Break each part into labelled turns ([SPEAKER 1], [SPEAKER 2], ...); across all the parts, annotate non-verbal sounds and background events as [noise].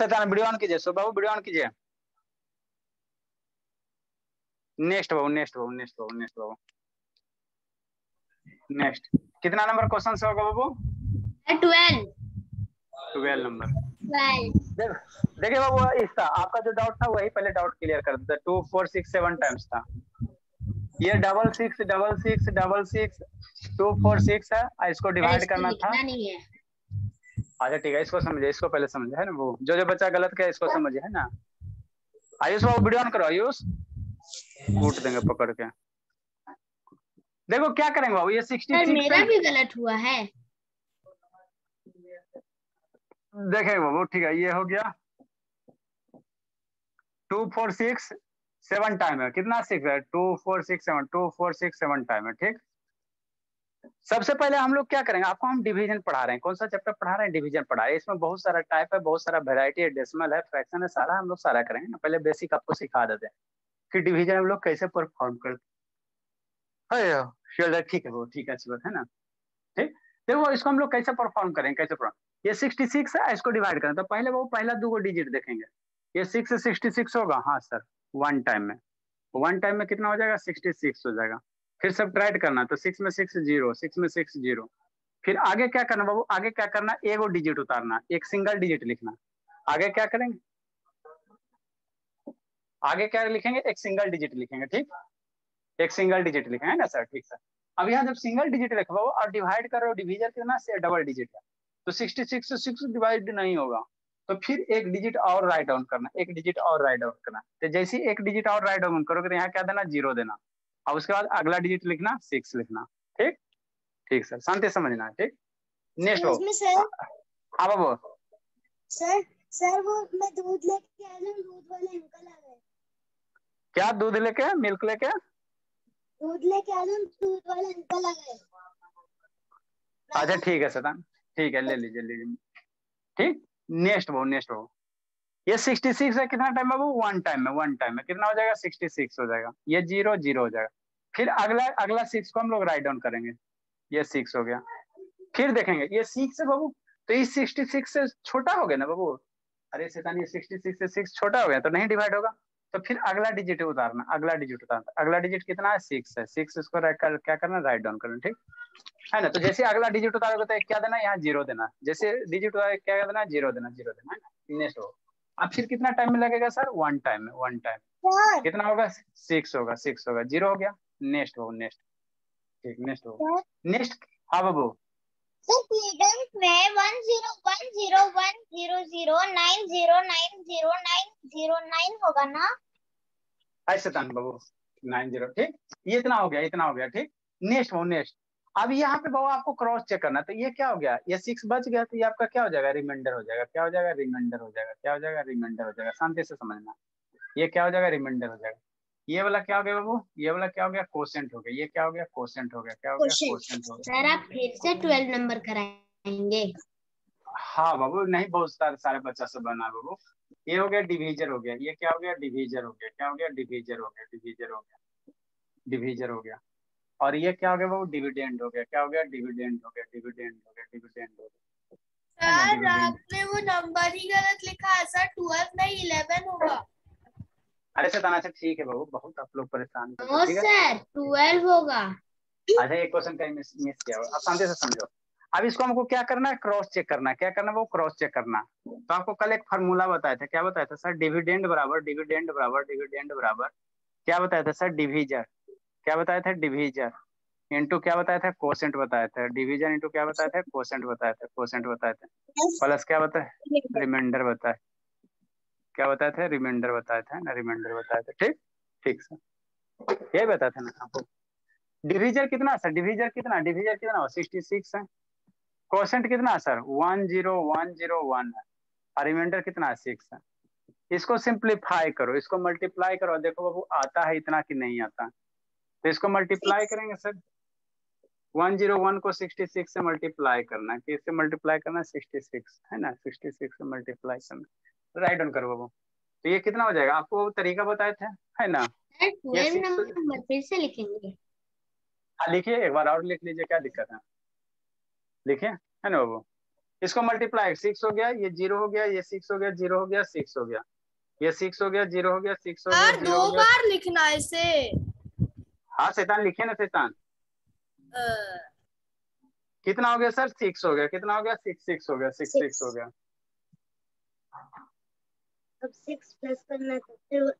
[SPEAKER 1] Sathyan video on कीजिए so बाबू video on कीजिए नेक्स्ट बाबू नेक्स्ट बाबू नेक्स्ट बाबू नेक्स्ट बाबू नेक्स्ट। कितना नंबर क्वेश्चन से होगा बाबू?
[SPEAKER 2] ट्वेल्व।
[SPEAKER 1] Twelve number. देखिए बाबू इसका आपका जो डाउट था वही पहले डाउट क्लियर कर देता two four six seven times था। ये double six double six double six two four six है इसको डिवाइड करना था।
[SPEAKER 2] नहीं है।
[SPEAKER 1] अच्छा ठीक है इसको समझे इसको पहले समझे है ना वो? जो जो बच्चा गलत किया इसको समझे है ना? आयुष बाबू वीडियो ऑन करो आयुष। कूट देंगे पकड़ के। देखो क्या करेंगे बाबू ये सिक्सटी
[SPEAKER 2] मेरा भी गलत हुआ है।
[SPEAKER 1] देखेंगे बाबू ठीक है ये हो गया। Two four six seven time है। कितना सिक्स है? Two four six seven two four six seven time है ठीक? सबसे पहले हम लोग क्या करेंगे? आपको हम डिवीज़न पढ़ा रहे हैं। कौन सा चैप्टर पढ़ा रहे हैं? डिवीज़न पढ़ा रहे हैं। इसमें बहुत सारा टाइप है, बहुत सारा वेराइटी है डेसिमल है फ्रैक्शन है, सारा हम लोग सारा करेंगे ना। पहले बेसिक आपको सिखा देते हैं कि डिवीज़न हम लोग कैसे परफॉर्म करते हैं ठीक है वो ठीक है, अच्छी बात, है ना? ठीक? देखो, इसको हम लोग कैसे परफॉर्म करेंगे कैसे परफॉर्म ये सिक्सटी सिक्स है, इसको डिवाइड करें। तो पहले वो पहला दो डिजिट देखेंगे। ये सिक्स सिक्सटी सिक्स होगा। हाँ सर वन टाइम में। वन टाइम में कितना हो जाएगा? सिक्सटी सिक्स हो जाएगा। फिर सब करना तो सिक्स में सिक्स ज़ीरो सिक्स में सिक्स ज़ीरो फिर आगे क्या करना बाबू? आगे क्या करना? एगो डिजिट उतारना, एक सिंगल डिजिट लिखना। आगे क्या करेंगे? आगे क्या लिखेंगे? एक सिंगल डिजिट लिखेंगे, ठीक? एक सिंगल डिजिट लिखेंगे ना सर ठीक सर अब यहाँ जब सिंगल डिजिट बाबू, और डिवाइड करो डिविजन कितना? से डबल डिजिट है। तो सिक्सटी सिक्स सिक्स डिवाइड नहीं होगा। तो फिर एक डिजिट और राइट डाउन करना, एक डिजिट और राइट डाउन करना। तो जैसे एक डिजिट और राइट डाउन करोगे तो यहाँ क्या देना? ज़ीरो देना। और उसके बाद अगला डिजिट लिखना सिक्स लिखना। ठीक? ठीक सर शांति समझना ठीक? नेक्स्ट हो। हाँ बाबू
[SPEAKER 3] सर सर वो मैं दूध लेके दूध वाले अंकल आ गए
[SPEAKER 1] क्या दूध लेके मिल्क लेके
[SPEAKER 3] दूध लेके दूध वाले अंकल आ गए
[SPEAKER 1] अच्छा ठीक है सतान ठीक है ले लीजिए ले लीजिए। ठीक? नेक्स्ट बाबू नेक्स्ट बाबू ये 66 है कितना टाइम बाबू वन टाइम में वन टाइम में कितना हो जाएगा? 66 हो जाएगा। ये ज़ीरो ज़ीरो हो जाएगा। फिर अगला अगला सिक्स को हम लोग राइट डाउन करेंगे। ये सिक्स हो गया। फिर देखेंगे। ये सिक्स है बाबू। तो ये 66 से छोटा हो गया ना बाबू? अरे शैतान ये 66 से सिक्स छोटा हो गया तो नहीं डिवाइड होगा। तो फिर अगला डिजिट उतारना अगला डिजिट उतारना। अगला डिजिट कितना है? सिक्स है। सिक्स इसको कर, क्या करना राइट डाउन करना ठीक? है ना? तो जैसे अगला डिजिट उतारोगे तो क्या देना यहाँ ज़ीरो देना जैसे डिजिट उतारे क्या देना ज़ीरो देना ज़ीरो देना है। ना नेक्स्ट हो। अब फिर कितना टाइम में लगेगा सर वन टाइम में वन टाइम कितना होगा? सिक्स होगा सिक्स होगा. ज़ीरो हो गया? नेक्स्ट हो नेक्स्ट ठीक नेक्स्ट हो। नेक्स्ट हाँ बाबू।
[SPEAKER 3] होगा ना?
[SPEAKER 1] ऐसे बाबू। नाइन ज़ीरो ठीक? ये इतना हो गया इतना हो गया ठीक? नेक्स्ट हो नेक्स्ट अब यहाँ पे बाबू आपको क्रॉस चेक करना तो ये क्या हो गया ये सिक्स बच गया तो ये आपका क्या हो जाएगा रिमाइंडर हो जाएगा क्या हो जाएगा रिमाइंडर हो जाएगा क्या हो जाएगा रिमाइंडर हो जाएगा शांति से समझना ये क्या हो जाएगा रिमाइंडर हो जाएगा ये वाला क्या हो गया बाबू ये वाला क्या हो गया कोसेंट हो गया ये क्या हो गया कोसेंट हो गया क्या हो गया. कोसेंट हो गया
[SPEAKER 2] सर आप फिर से ट्वेल्व नंबर कराएँगे
[SPEAKER 1] हाँ बाबू नहीं बहुत सारे सारे बच्चा सब बना बाबू ये हो गया डिवीजर हो गया ये क्या हो गया डिवीजर हो गया क्या हो गया डिवीजर हो गया डिवीजर हो गया डिवीजर हो गया और ये क्या हो गया बाबू? डिविडेंड हो गया। क्या हो गया? डिविडेंड हो गया डिविडेंड हो गया डिविडेंड हो गया।
[SPEAKER 4] सर आपने वो नंबर ही गलत लिखा। है सर ट्वेल्व नहीं इलेवन होगा।
[SPEAKER 1] अरे सताना अच्छा ठीक है बाबू। बहुत आप लोग परेशान
[SPEAKER 2] नो
[SPEAKER 1] है
[SPEAKER 2] सर ट्वेल्व होगा।
[SPEAKER 1] अच्छा एक क्वेश्चन कहीं मिस मिस किया। अब शांति से समझो। अब इसको हमको क्या करना है? क्रॉस चेक करना क्या करना वो क्रॉस चेक करना तो आपको कल एक फार्मूला बताया था। क्या बताया था? सर डिविडेंड बराबर डिविडेंड बराबर डिविडेंड बराबर। क्या बताया था? सर डिवीजर क्या बताया था? डिवीजर इंटू क्या बताया था? कोसेंट बताया था। डिवीज़न इंटू क्या बताया था? कोसेंट बताया था। कोसेंट बताया था। प्लस क्या बताया? रिमाइंडर बताया। क्या बताया था? रिमाइंडर बताया था ना? रिमाइंडर बताया था। ठीक? ठीक सर ये बताया था ना आपको। डिवीजर कितना सर डिवीजर कितना? डिवीजर कितना सिक्सटी सिक्स है क्वेश्चन कितना sir one zero one zero one है और रिमाइंडर कितना? है सिक्स है इसको सिंप्लीफाई करो। इसको मल्टीप्लाई करो। देखो बाबू आता है इतना कि नहीं आता? तो इसको मल्टीप्लाई करेंगे सर। वन ज़ीरो वन को सिक्सटी सिक्स से मल्टीप्लाई करना है। किससे मल्टीप्लाई करना सिक्सटी सिक्स है ना? सिक्सटी सिक्स से मल्टीप्लाई करना राइट डाउन करो बाबू तो ये कितना हो जाएगा? आपको तरीका बताए थे है ना?
[SPEAKER 2] फिर से लिखेंगे।
[SPEAKER 1] हाँ लिखिए एक बार और लिख लीजिए क्या दिक्कत है? लिखिए है ना बाबू? इसको मल्टीप्लाई सिक्स हो गया ये ज़ीरो हो गया ये सिक्स हो गया ज़ीरो हो गया सिक्स हो गया। ये सिक्स हो गया ज़ीरो हो गया सिक्स हो गया
[SPEAKER 4] दो बार लिखना है इसे।
[SPEAKER 1] हाँ शैतान लिखे ना शैतान? कितना हो गया सर? सिक्स हो गया। कितना हो गया? सिक्स सिक्स हो गया सिक्स सिक्स हो गया।
[SPEAKER 3] अब सिक्स प्लस करना तो फिर हो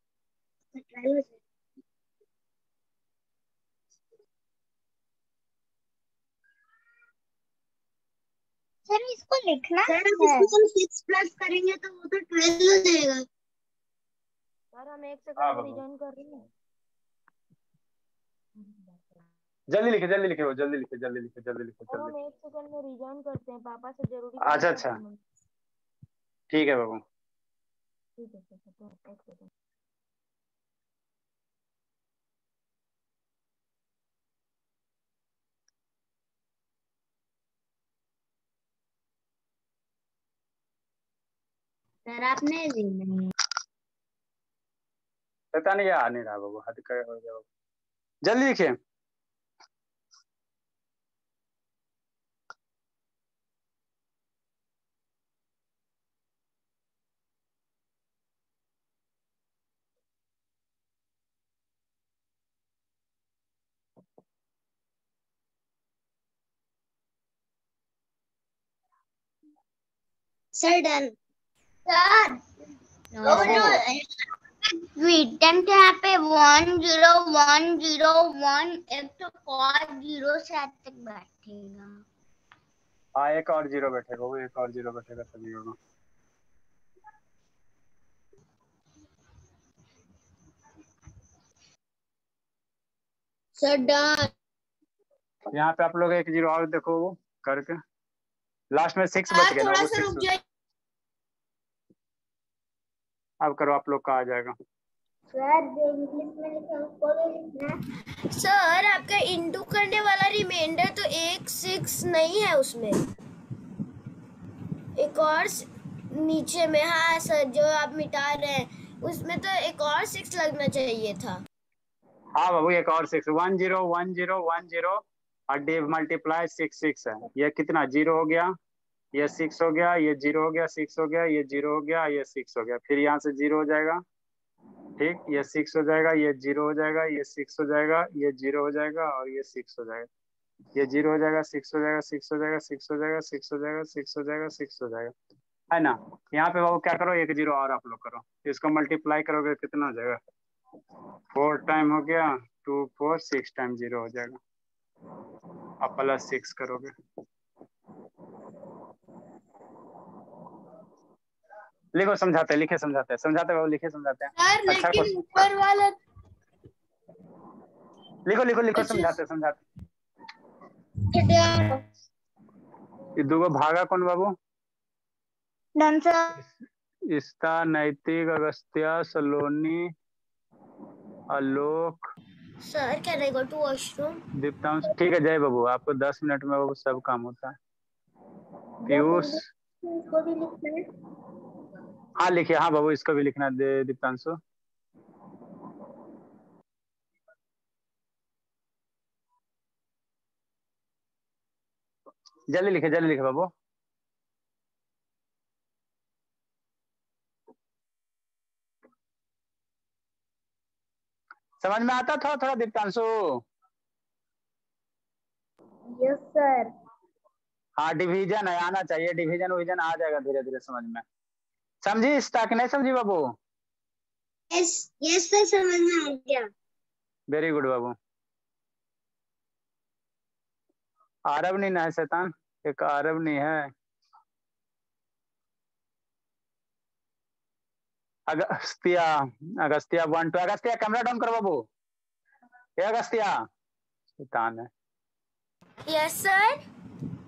[SPEAKER 3] सर इसको लिखना सर अब इसको हम सिक्स प्लस करेंगे तो वो तो ट्वेल्व हो जाएगा।
[SPEAKER 5] सर हम एक
[SPEAKER 1] हाँ,
[SPEAKER 5] सेकंड
[SPEAKER 1] बाबू।
[SPEAKER 5] कर रहे हैं।
[SPEAKER 1] जल्दी लिखे जल्दी लिखे जल्दी लिखे जल्दी लिखे जल्दी लिखे जल्दी
[SPEAKER 5] हम एक सेकंड में रिजॉइन करते हैं पापा से ज़रूरी
[SPEAKER 1] अच्छा, अच्छा। ठीक है बाबू।
[SPEAKER 5] ठीक है तो एक सेकंड
[SPEAKER 2] सर आपने जी नहीं।
[SPEAKER 1] शैतान ये आ नहीं रहा बाबू हद कर हो जल्दी लिखिए।
[SPEAKER 3] सर डन सर
[SPEAKER 2] रिटर्न के यहाँ पे one zero one zero one एक तो कॉल ज़ीरो से आज तक बैठेगा
[SPEAKER 1] हाँ एक और ज़ीरो बैठेगा वो एक और ज़ीरो बैठेगा तभी होगा।
[SPEAKER 2] सर डन
[SPEAKER 1] यहाँ पे आप लोग एक ज़ीरो और देखो वो करके। लास्ट में सिक्स बच
[SPEAKER 4] सर
[SPEAKER 1] गए ना
[SPEAKER 4] थोड़ा
[SPEAKER 1] वो
[SPEAKER 4] सा रुक
[SPEAKER 1] सिक्स अब करो आप लोग का आ जाएगा।
[SPEAKER 3] सर इंग्लिश में लिखा उसको भी लिखना
[SPEAKER 4] सर आपका इंटू करने वाला रिमाइंडर तो एक सिक्स नहीं है उसमें। एक और नीचे में हाँ सर जो आप मिटा रहे हैं उसमें तो एक और सिक्स लगना चाहिए था।
[SPEAKER 1] हाँ बाबू एक और six one zero one zero one zero और डी मल्टीप्लाई सिक्स सिक्स है। ये कितना? ज़ीरो हो गया। ये सिक्स हो गया ये ज़ीरो हो गया सिक्स हो गया ये ज़ीरो हो गया ये सिक्स हो गया फिर यहाँ से ज़ीरो हो जाएगा ठीक ये सिक्स हो जाएगा ये ज़ीरो हो जाएगा ये सिक्स हो जाएगा ये ज़ीरो हो जाएगा और ये सिक्स हो जाएगा ये ज़ीरो हो जाएगा सिक्स हो जाएगा सिक्स हो जाएगा सिक्स हो जाएगा सिक्स हो जाएगा सिक्स हो जाएगा सिक्स हो जाएगा है ना यहाँ पे बाबू क्या करो एक ज़ीरो और आप लोग करो इसको मल्टीप्लाई करोगे कितना हो जाएगा फोर टाइम हो गया two four six time zero हो जाएगा अब प्लस सिक्स करोगे लिखो समझाते लिखे समझाते समझाते बाबू लिखे समझाते। हैं
[SPEAKER 4] सर
[SPEAKER 1] अच्छा
[SPEAKER 4] लेकिन ऊपर वाला
[SPEAKER 1] लिखो लिखो लिखो
[SPEAKER 4] अच्छा।
[SPEAKER 1] समझाते समझाते। ये दूगो भागा कौन बाबू? इस्ता Naitik Agastya Saloni Alok.
[SPEAKER 4] Sir can I go to washroom
[SPEAKER 1] Deeptansh ठीक है जय बाबू। आपको दस मिनट में बाबू सब काम होता है। पीयूष।
[SPEAKER 3] इसको है
[SPEAKER 1] लिखिए हाँ बाबू इसको भी लिखना दे दीप्तांशु। जल्दी लिखे जल्दी लिखे बाबू। समझ में आता थोड़ा थोड़ा दीप्तांशु?
[SPEAKER 3] यस सर
[SPEAKER 1] हाँ डिवीज़न है आना चाहिए डिवीज़न विजन आ जाएगा धीरे धीरे समझ में। समझी इस ताकि नहीं समझी बाबू?
[SPEAKER 3] यस यस सर समझ में आ गया।
[SPEAKER 1] वेरी गुड बाबू। अरब नहीं ना है शैतान। एक अरब नहीं है। Agastya Agastya one two Agastya camera down करो बाबू। ये अगस्तिया। शैतान है।
[SPEAKER 4] यस सर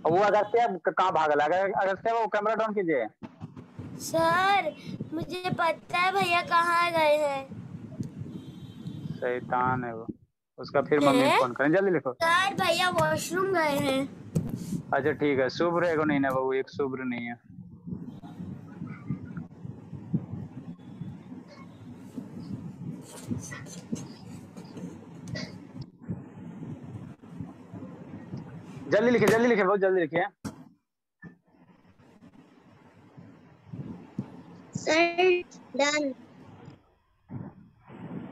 [SPEAKER 1] वो अगस्तिया कहाँ भागल अगर अगस्तिया वो कैमरा डाउन कीजिए।
[SPEAKER 4] सर मुझे पता है भैया कहाँ गए हैं।
[SPEAKER 1] शैतान है वो। उसका फिर मम्मी फ़ोन करें। जल्दी लिखो।
[SPEAKER 4] सर भैया वॉशरूम गए हैं।
[SPEAKER 1] अच्छा ठीक है। शुभ्र एगो नहीं ना बाबू एक शुभ्र नहीं है। जल्दी लिखे जल्दी लिखे बहुत जल्दी लिखिए।
[SPEAKER 3] सर डन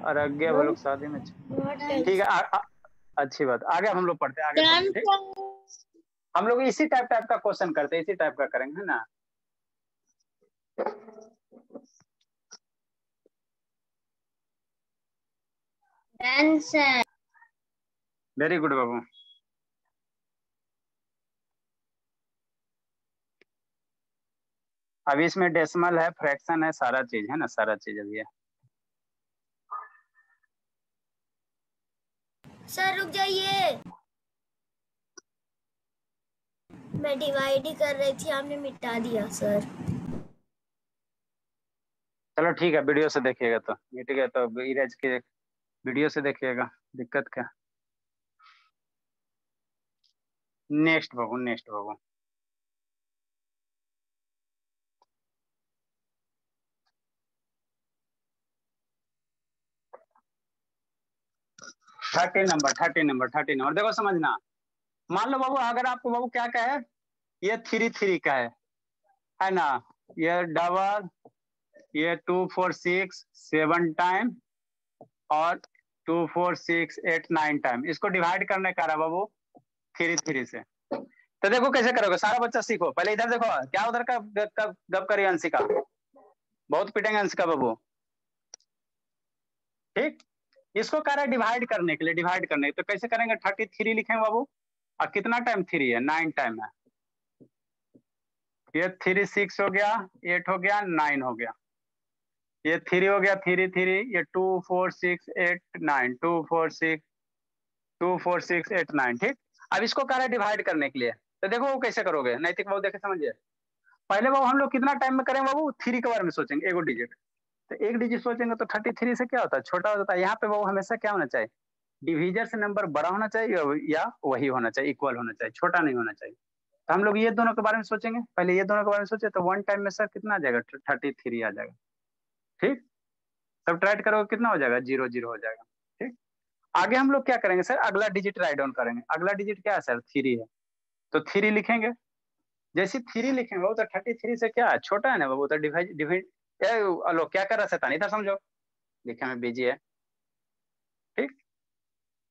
[SPEAKER 1] और आगे हम लोग शादी में। ठीक है आ, आ, अच्छी बात। आगे हम लोग पढ़ते हैं आगे हम लोग इसी टाइप टाइप का क्वेश्चन करते हैं इसी टाइप का करेंगे है ना? वेरी गुड बाबू। अभी इसमें डेसिमल है फ्रैक्शन है सारा चीज़ है ना सारा चीज़ अभी है।
[SPEAKER 4] सर रुक जाइए। मैं डिवाइड ही कर रही थी आपने मिटा दिया सर।
[SPEAKER 1] चलो ठीक है वीडियो से देखिएगा तो। मिट गया तो इरेज के वीडियो से देखिएगा दिक्कत क्या? नेक्स्ट बाबू नेक्स्ट बाबू thirty number thirty number thirty number देखो समझना। मान लो बाबू, अगर आपको बाबू क्या का है? ये थ्री थ्री का है। है ना? ये डबल ये two four six seven time और two four six eight nine time इसको डिवाइड करने का रहा बाबू थ्री थ्री से। तो देखो कैसे करोगे? सारा बच्चा सीखो। पहले इधर देखो, क्या उधर का गप करिए अंशिका। बहुत पिटेंगे अंशिका बाबू। ठीक? इसको कह रहा है डिवाइड करने के लिए डिवाइड करने के तो कैसे करेंगे? थर्टी थ्री लिखेंगे बाबू। और कितना टाइम थ्री है? नाइन टाइम है। ये थ्री सिक्स हो गया एट हो गया नाइन हो गया। ये थ्री हो गया थ्री थ्री ये two four six eight nine two four six two four six eight nine ठीक? अब इसको कह रहा है डिवाइड करने के लिए। तो देखो वो कैसे करोगे? नैतिक बाबू, देखे समझिए। पहले बाबू हम लोग कितना टाइम में करेंगे बाबू? थ्री के बारे में सोचेंगे, एगो डिजिट तो एक डिजिट सोचेंगे तो थर्टी थ्री से क्या होता है? छोटा होता है। यहाँ पे बाबू हमेशा क्या होना चाहिए? डिविजर से नंबर बड़ा होना चाहिए या वही होना चाहिए इक्वल होना चाहिए, छोटा नहीं होना चाहिए। तो हम लोग ये दोनों के बारे में सोचेंगे। पहले ये दोनों के बारे में सोचे तो वन टाइम में सर कितना आ जाएगा? थर्टी थ्री आ जाएगा। ठीक? सब ट्राइट करोगे कितना हो जाएगा? ज़ीरो ज़ीरो हो जाएगा। ठीक? आगे हम लोग क्या करेंगे सर अगला डिजिट राइट डाउन करेंगे। अगला डिजिट क्या है सर थ्री है। तो थ्री लिखेंगे। जैसे थ्री लिखेंगे, वो तो थर्टी थ्री से क्या है? छोटा है ना, वो तो क्या कर रहा था इधर समझो लिखे में बिज़ी है ठीक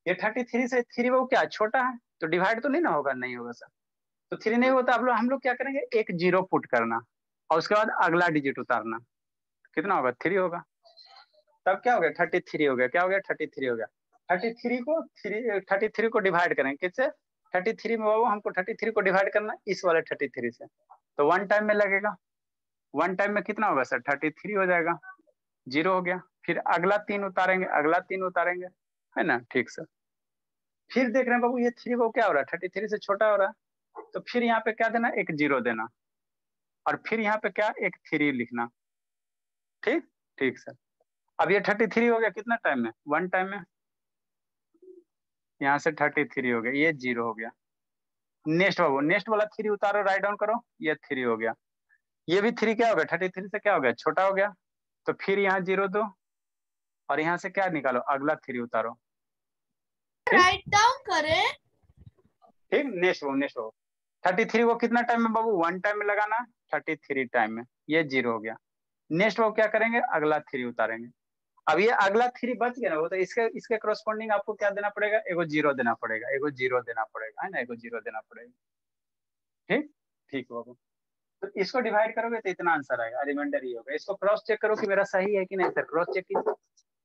[SPEAKER 1] ये थर्टी थ्री से थ्री वो क्या छोटा है तो डिवाइड तो नहीं ना होगा नहीं होगा सर तो थ्री नहीं होता आप लोग हम लोग क्या करेंगे एक ज़ीरो पुट करना और उसके बाद अगला डिजिट उतारना कितना होगा थ्री होगा तब क्या हो गया थर्टी थ्री हो गया क्या हो गया थर्टी थ्री हो गया थर्टी थ्री को थ्री थर्टी थ्री को डिवाइड करेंगे किससे थर्टी थ्री में बाबू हमको थर्टी थ्री को डिवाइड करना इस वाले थर्टी थ्री से तो वन टाइम में लगेगा। वन टाइम में कितना होगा सर? थर्टी थ्री हो जाएगा। ज़ीरो हो गया। फिर अगला तीन उतारेंगे, अगला तीन उतारेंगे। है ना? ठीक सर। फिर देख रहे हैं बाबू, ये थ्री वो क्या हो रहा है? थर्टी थ्री से छोटा हो रहा है। तो फिर यहाँ पे क्या देना? एक ज़ीरो देना। और फिर यहाँ पे क्या? एक थ्री लिखना। ठीक? ठीक सर। अब ये थर्टी थ्री हो गया कितना टाइम में? वन टाइम में? यहाँ से थर्टी थ्री हो गया। ये ज़ीरो हो गया। नेक्स्ट बाबू नेक्स्ट वाला थ्री उतारो राइट डाउन करो। ये थ्री हो गया। ये भी थ्री क्या हो गया? थर्टी थ्री से क्या हो गया? छोटा हो गया। तो फिर यहाँ ज़ीरो दो। और यहाँ से क्या निकालो? अगला थ्री उतारो।
[SPEAKER 4] राइट डाउन करें।
[SPEAKER 1] ठीक? नेक्स्ट बाबू नेक्स्ट बाबू थर्टी थ्री को कितना टाइम में बाबू? वन टाइम में लगाना। थर्टी थ्री टाइम में। ये ज़ीरो हो गया। नेक्स्ट वो क्या करेंगे? अगला थ्री उतारेंगे। अब ये अगला थ्री बच गया ना? वो तो इसके इसके करस्पॉन्डिंग आपको क्या देना पड़ेगा? एगो ज़ीरो देना पड़ेगा। एगो ज़ीरो देना पड़ेगा। है ना? एगो ज़ीरो देना पड़ेगा। ठीक? ठीक बाबू। तो इसको डिवाइड करोगे तो इतना आंसर आएगा रिमाइंडर ही होगा। इसको क्रॉस चेक करो कि मेरा सही है कि नहीं सर क्रॉस चेक कीजिए।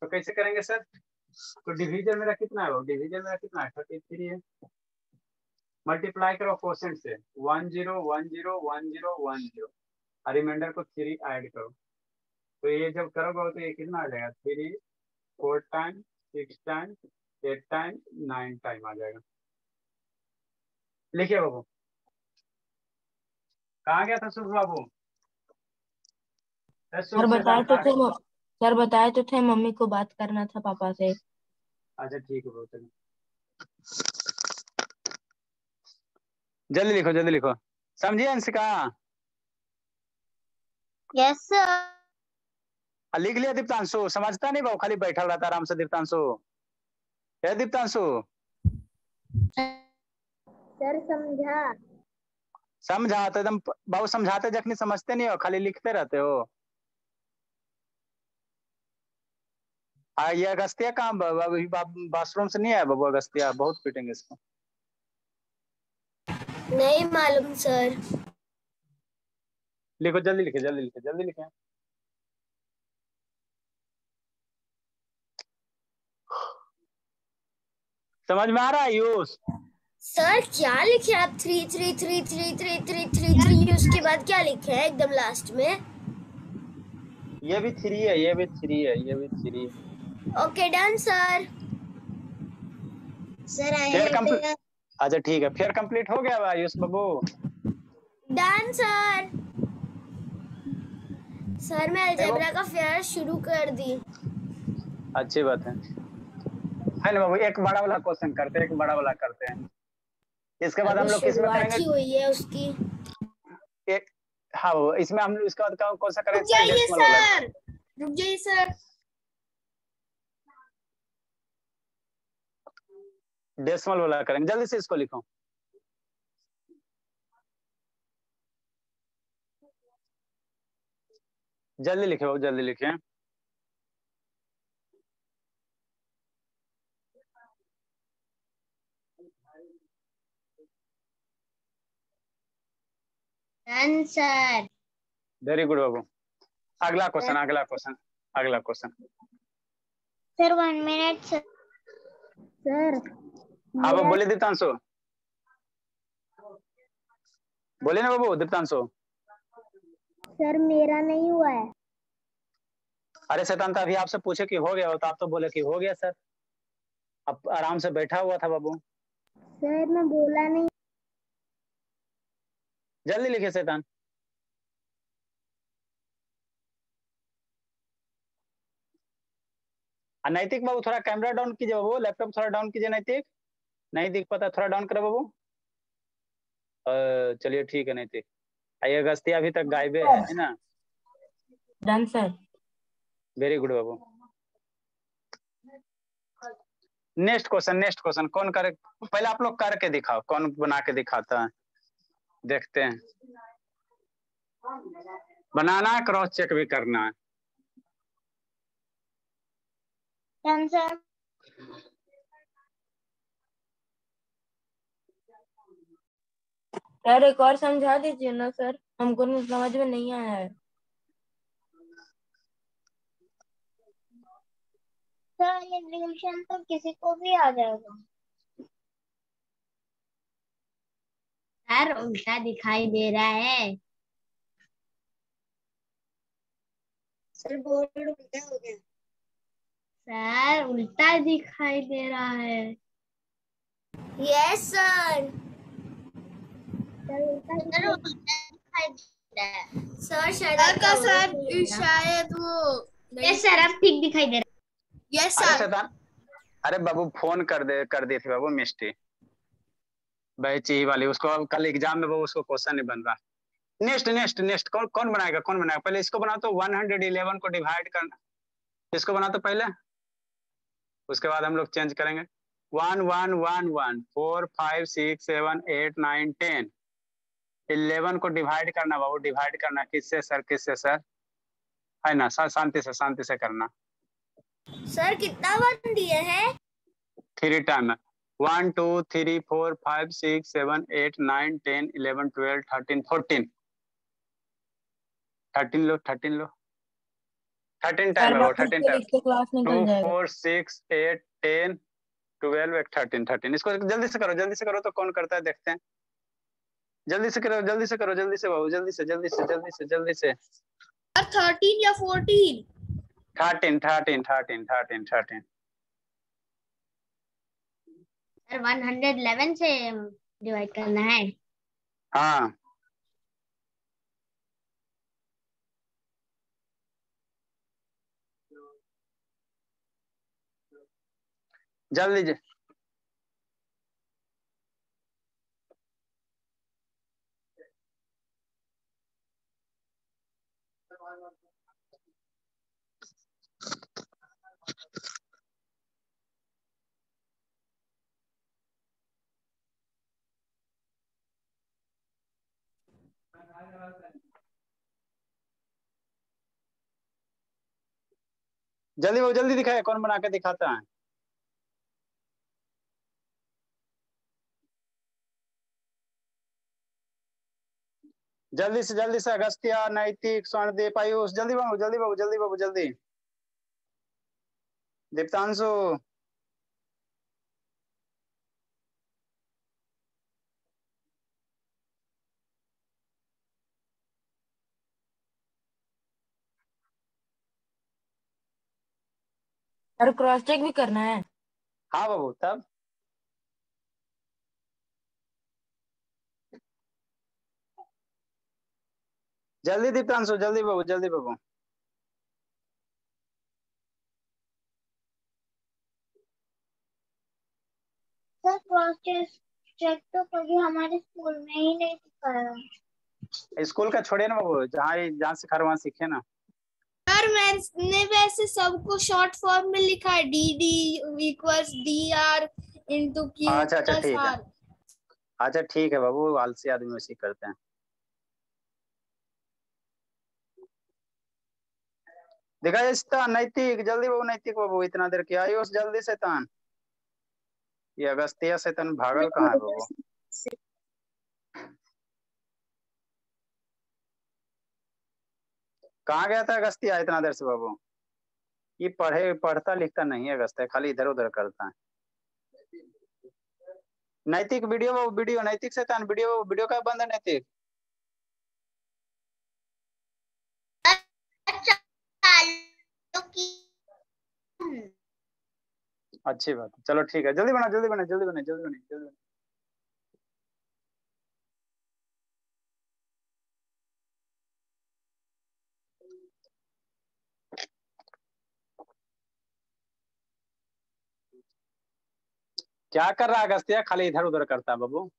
[SPEAKER 1] तो कैसे करेंगे सर तो डिवीज़न मेरा कितना है? डिवीज़न मेरा कितना है? थर्टी थ्री है। मल्टीप्लाई करो क्वेश्चन से। One zero one zero one zero one zero remainder को थ्री ऐड करो। तो ये जब करोगे तो ये कितना आ जाएगा? Three four time six time eight time nine time आ जाएगा। लिखिए बाबू। कहाँ गया था सुख बाबू?
[SPEAKER 5] सर बताए तो थे सर बताए तो थे मम्मी को बात करना था पापा से।
[SPEAKER 1] अच्छा ठीक है चलो जल्दी लिखो जल्दी लिखो। समझिए अंशिका?
[SPEAKER 3] यस सर
[SPEAKER 1] लिख लिया दीप्तांशु। समझता नहीं बाबू खाली बैठा रहता आराम से दीप्तांशु। है दीप्तांशु।
[SPEAKER 3] सर समझा।
[SPEAKER 1] समझाते एकदम बहुत समझाते जखनी समझते नहीं हो खाली लिखते रहते हो। आ ये अगस्तिया कहाँ बाथरूम से नहीं आया बाबू अगस्तिया बहुत पीटेंगे इसको।
[SPEAKER 4] नहीं मालूम सर।
[SPEAKER 1] लिखो जल्दी लिखे जल्दी लिखे जल्दी लिखे। समझ में आ रहा है यूज़
[SPEAKER 4] सर क्या लिखे आप? Three three three three three three three three उसके बाद क्या लिखे हैं एकदम लास्ट में?
[SPEAKER 1] ये भी थ्री है ये भी थ्री है ये भी three
[SPEAKER 4] okay done sir
[SPEAKER 3] sir I
[SPEAKER 1] फिर
[SPEAKER 3] हैव
[SPEAKER 1] कंप्लीट अच्छा ठीक है। फिर कंप्लीट हो गया भाई यूस बाबू?
[SPEAKER 4] डन सर सर मैं अलजेब्रा का फेयर शुरू कर दी।
[SPEAKER 1] अच्छी बात है। है ना बाबू एक बड़ा वाला क्वेश्चन करते हैं एक बड़ा वाला करते हैं। इसके बाद हम लोग किसमें करेंगे?
[SPEAKER 4] हुई है उसकी।
[SPEAKER 1] एक हाँ वो इसमें हम लोग इसके बाद कौन- सा
[SPEAKER 2] रुक
[SPEAKER 1] करेंगे?
[SPEAKER 2] जाइए
[SPEAKER 1] वाला।
[SPEAKER 2] सर। रुक जाइए सर।
[SPEAKER 1] डेसिमल वाला करेंगे। जल्दी से इसको लिखो। जल्दी लिखे बाबू जल्दी लिखे।
[SPEAKER 3] डन सर
[SPEAKER 1] वेरी गुड बाबू अगला क्वेश्चन अगला क्वेश्चन अगला question
[SPEAKER 3] sir one minute sir
[SPEAKER 1] हाँ बोले दीप्तांशु. बोले ना बाबू दीप्तांशु.
[SPEAKER 3] सर मेरा नहीं हुआ है।
[SPEAKER 1] अरे शैतान तो अभी आपसे पूछे कि हो गया हो तो आप तो बोले कि हो गया सर। अब आराम से बैठा हुआ था बाबू।
[SPEAKER 3] सर मैं बोला नहीं।
[SPEAKER 1] जल्दी लिखे शैतान। नैतिक बाबू थोड़ा कैमरा डाउन कीजिए बाबू लैपटॉप थोड़ा डाउन कीजिए नैतिक। नहीं दिख पाता थोड़ा डाउन करो बाबू। चलिए ठीक है नैतिक। आइए अगस्तिया अभी तक गायबे है है ना?
[SPEAKER 5] डन सर
[SPEAKER 1] वेरी गुड बाबू। नेक्स्ट क्वेश्चन नेक्स्ट क्वेश्चन कौन करे पहले आप लोग करके दिखाओ कौन बना के दिखाता है? देखते हैं। बनाना है क्रॉस चेक भी करना है।
[SPEAKER 3] सर
[SPEAKER 5] सर एक और समझा दीजिए ना सर। हमको समझ में नहीं आया है।
[SPEAKER 3] सर ये तो किसी को भी आ जाएगा।
[SPEAKER 2] सर उल्टा दिखाई दे रहा है।
[SPEAKER 3] सर बोर्ड उल्टा हो गया।
[SPEAKER 2] सर उल्टा दिखाई दे रहा है।
[SPEAKER 4] यस सर
[SPEAKER 3] सर उल्टा
[SPEAKER 2] सर उल्टा दिखाई दे रहा है।
[SPEAKER 4] सर शायद
[SPEAKER 6] सर
[SPEAKER 4] आपका
[SPEAKER 6] का सर
[SPEAKER 4] है।
[SPEAKER 6] शायद वो
[SPEAKER 2] यस सर अब ठीक दिखाई दे रहा
[SPEAKER 6] यस
[SPEAKER 1] अरे
[SPEAKER 6] सर
[SPEAKER 1] अरे बाबू फ़ोन कर दे कर दी थी बाबू मिस्टी। बैची वाली उसको कल एग्ज़ाम में बाबू उसको क्वेश्चन नहीं बन रहा। नेक्स्ट नेक्स्ट नेक्स्ट कौन कौन बनाएगा कौन बनाएगा? पहले इसको बना तो 111 को डिवाइड करना। इसको बना तो पहले। उसके बाद हम लोग चेंज करेंगे। One one one one four five six seven eight nine ten eleven को डिवाइड करना बाबू डिवाइड करना। किससे सर किससे सर है ना शा- शांति से शांति से करना।
[SPEAKER 4] सर कितना वन दिए हैं?
[SPEAKER 1] थ्री टाइम है। One two three four five six seven eight nine ten eleven twelve thirteen fourteen thirteen लो थर्टीन लो. थर्टीन टाइम है
[SPEAKER 5] खुद
[SPEAKER 1] thirteen time two four six eight ten twelve एक थर्टीन थर्टीन इसको जल्दी से करो जल्दी से करो तो कौन करता है देखते हैं। जल्दी से करो जल्दी से करो जल्दी से बाबू जल्दी से जल्दी से जल्दी से जल्दी से।
[SPEAKER 6] थर्टीन या fourteen
[SPEAKER 1] thirteen thirteen thirteen thirteen thirteen
[SPEAKER 2] sir 111 से डिवाइड करना है।
[SPEAKER 1] हाँ। जल्दी जी जल्दी वो जल्दी दिखाए कौन बना के दिखाता है? जल्दी से जल्दी से, अगस्तिया, नैतिक, स्वर्णदीप, आयुष, जल्दी बाबू जल्दी बाबू जल्दी बाबू जल्दी। दीप्तांशु।
[SPEAKER 5] सर क्रॉस चेक भी करना है।
[SPEAKER 1] हाँ बाबू तब। जल्दी दीप्तांशु जल्दी बाबू जल्दी बाबू।
[SPEAKER 3] सर क्रॉस चेक तो कभी हमारे स्कूल में ही नहीं सिखाया
[SPEAKER 1] स्कूल का छोड़े ना बाबू जहाँ जहाँ सिखा रहे वहाँ सीखे ना।
[SPEAKER 6] सर मैंने वैसे सबको शॉर्ट फॉर्म में लिखा है। D D equals D R into Q
[SPEAKER 1] अच्छा, अच्छा, ठीक है। अच्छा ठीक है बाबू आलसी आदमी वैसे करते हैं। दिखाई इसता नैतिक जल्दी बाबू नैतिक बाबू इतना देर किया? आयुष जल्दी से तान। ये अगस्तिया से तन भागल कहाँ है बाबू? [laughs] कहाँ गया था अगस्तिया? इतना देर से बाबू। ये पढ़े पढ़ता लिखता नहीं है अगस्त्य खाली इधर उधर करता है। नैतिक वीडियो बाबू वीडियो नैतिक से तान वीडियो वीडियो का बंद है नैतिक? अच्छी बात है। चलो ठीक है जल्दी बना जल्दी बना जल्दी बना जल्दी बना जल्दी बना। क्या कर रहा है अगस्तिया? खाली इधर उधर करता है बाबू।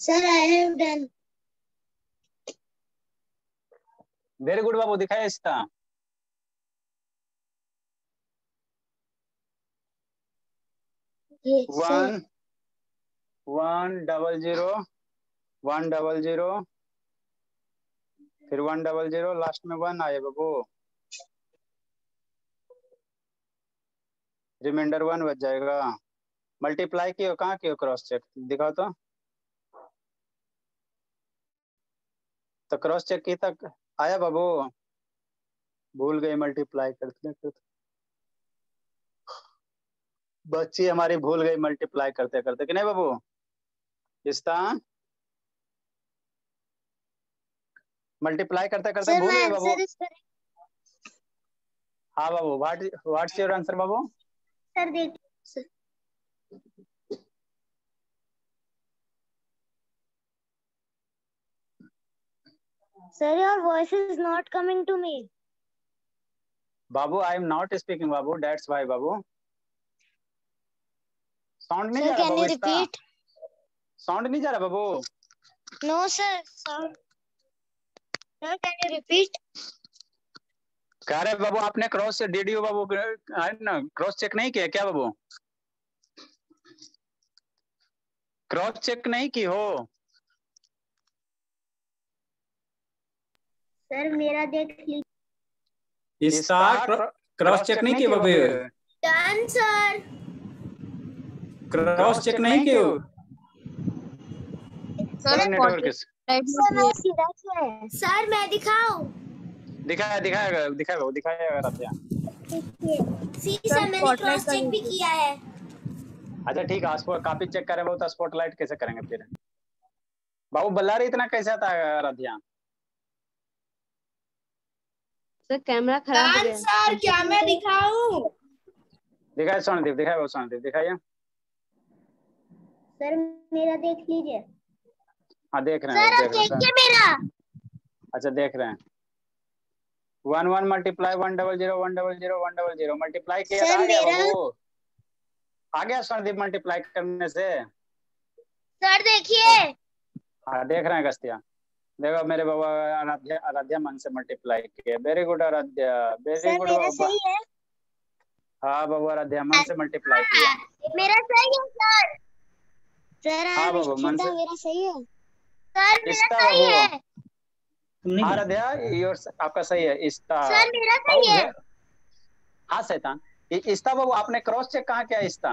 [SPEAKER 3] Sir I have done
[SPEAKER 1] very good बाबू दिखाए इसका। One one double zero one double zero फिर वन डबल ज़ीरो लास्ट में वन आए बाबू। रिमाइंडर वन बच जाएगा। मल्टीप्लाई कियो, कहाँ कियो क्रॉस चेक दिखाओ तो। तो क्रॉस चेक की तक आया बाबू। भूल गए मल्टीप्लाई करते करते बच्ची हमारी भूल गई मल्टीप्लाई करते करते कि नहीं बाबू? इस्ता मल्टीप्लाई करते करते
[SPEAKER 3] सर
[SPEAKER 1] भूल गए बाबू हाँ बाबू व्हाट व्हाट्स योर आंसर बाबू
[SPEAKER 3] सर देखिए Sir, your voice is not coming to me.
[SPEAKER 1] बाबू आई एम नॉट स्पीकिंग बाबू दैट्स व्हाई बाबू साउंड नहीं जा रहा
[SPEAKER 3] can
[SPEAKER 1] बाबू
[SPEAKER 3] you
[SPEAKER 1] इसका
[SPEAKER 3] repeat?
[SPEAKER 1] साउंड नहीं जा रहा बाबू
[SPEAKER 3] No, sir. Sir, sir can you repeat?
[SPEAKER 1] कह रहे बाबू आपने क्रॉस से डीडीओ बाबू ना? क्रॉस चेक नहीं किया क्या बाबू? क्रॉस चेक नहीं की हो?
[SPEAKER 3] सर मेरा देख लीजिए
[SPEAKER 7] इसका क्रॉस चेक नहीं किया बाबू?
[SPEAKER 4] डन सर
[SPEAKER 7] क्रॉस चेक नहीं किया?
[SPEAKER 3] सर है
[SPEAKER 4] सर मैं दिखाऊँ?
[SPEAKER 1] दिखाया दिखाया दिखाया बाबू दिखाया अगर आप यहाँ।
[SPEAKER 4] सी सर मैंने क्रॉस चेक भी किया है।
[SPEAKER 1] अच्छा ठीक है स्पॉट काफ़ी चेक करें बाबू तो स्पॉटलाइट कैसे करेंगे फिर? बाबू बल्लारी इतना कैसे आता है आराध्या
[SPEAKER 8] सर कैमरा खराब हो गया।
[SPEAKER 6] सर क्या मैं दिखाऊँ?
[SPEAKER 1] दिखाए सोनदीप दिखाए बाबू सोनदीप दिखाइए।
[SPEAKER 3] सर मेरा देख लीजिए।
[SPEAKER 1] हाँ देख रहे हैं देख रहे हैं
[SPEAKER 3] मेरा।
[SPEAKER 1] अच्छा देख रहे हैं। One one multiply one double zero one double zero one double zero. Multiply किया आ गया बाबू आ गया मल्टीप्लाई करने से।
[SPEAKER 3] सर देखिए।
[SPEAKER 1] हाँ देख रहे हैं गस्तिया देखो मेरे बाबा आराध्या आराध्या मन से मल्टीप्लाई किया very good Aradhya. Very good बाबा।
[SPEAKER 3] हाँ।
[SPEAKER 1] बाबू आराध्या मन से मल्टीप्लाई किया।
[SPEAKER 3] मेरा सही है सर। सर
[SPEAKER 1] हाँ बाबू, मन से-
[SPEAKER 3] मेरा सही है। सर मेरा सही है।
[SPEAKER 1] आराध्या योर आपका सही है इस्ता
[SPEAKER 3] सर मेरा
[SPEAKER 1] बाबू
[SPEAKER 3] सही है।
[SPEAKER 1] हाँ। शैतान। इस्ता बाबू आपने क्रॉस चेक कहाँ किया इस्ता